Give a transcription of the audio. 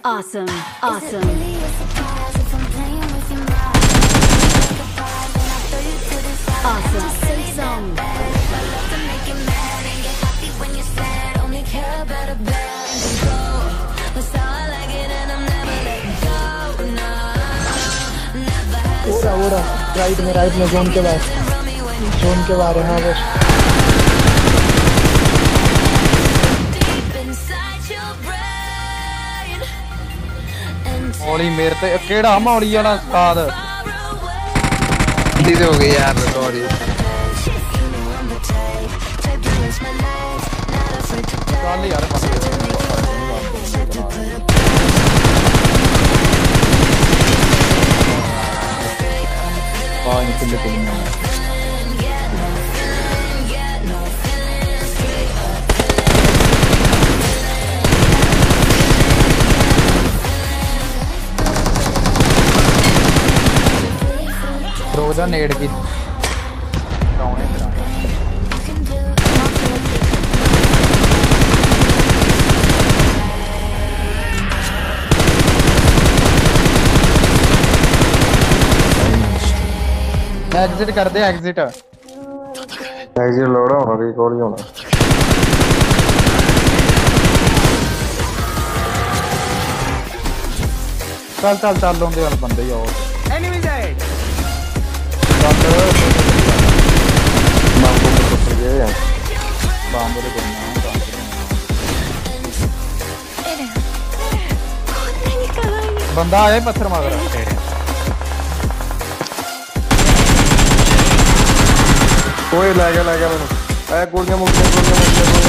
Awesome. Awesome. Awesome. Safe zone. पूरा पूरा right में राइट में जोन के बाहर जोन के बाहर है हाँ बस गोली मेरे ते केड़ा हम और ये ना उस्ताद धीरे हो गई यार सॉरी चल यार पानी पिल्ले पिल्ले पता नेट की एग्जिट कर दे एग्जिट एग्जिट लोड होना रिकॉल ही होना चल चल चल लोंगे वाले बंदे ही और एनिमीज बंदा आया पत्थर मार रहा है। ओए लगा लगा मैंने। गोलियाँ मुक्तियाँ गोलियाँ मुक्तियाँ